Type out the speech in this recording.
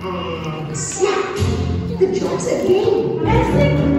Ah, and snap! The joke's again. game.